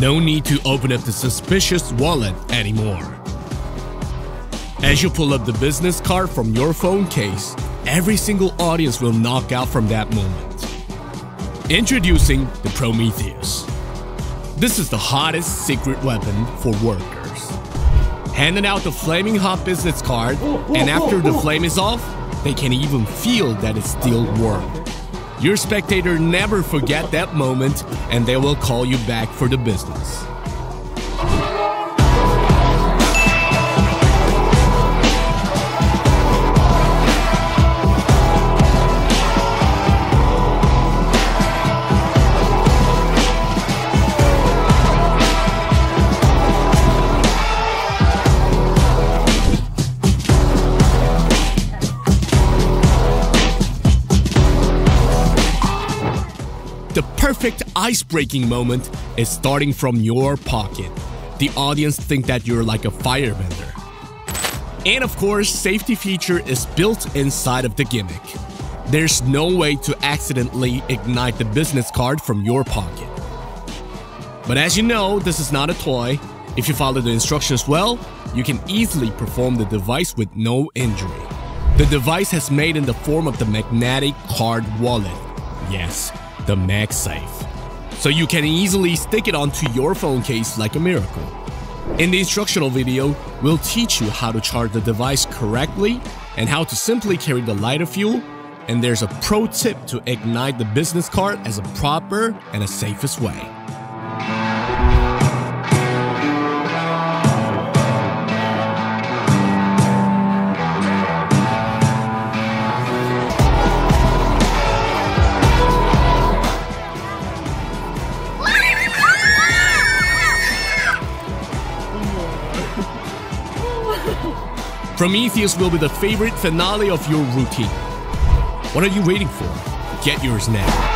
No need to open up the suspicious wallet anymore. As you pull up the business card from your phone case, every single audience will knock out from that moment. Introducing the Prometheus. This is the hottest secret weapon for workers. Handing out the flaming hot business card, and after the flame is off, they can even feel that it's still warm. Your spectator never forget that moment and they will call you back for the business. The perfect ice-breaking moment is starting from your pocket. The audience think that you're like a fire vendor. And of course, safety feature is built inside of the gimmick. There's no way to accidentally ignite the business card from your pocket. But as you know, this is not a toy. If you follow the instructions well, you can easily perform the device with no injury. The device has made in the form of the magnetic card wallet. Yes, the MagSafe. So you can easily stick it onto your phone case like a miracle. In the instructional video, we'll teach you how to charge the device correctly and how to simply carry the lighter fuel. And there's a pro tip to ignite the business card as a proper and a safest way. Prometheus will be the favorite finale of your routine. What are you waiting for? Get yours now.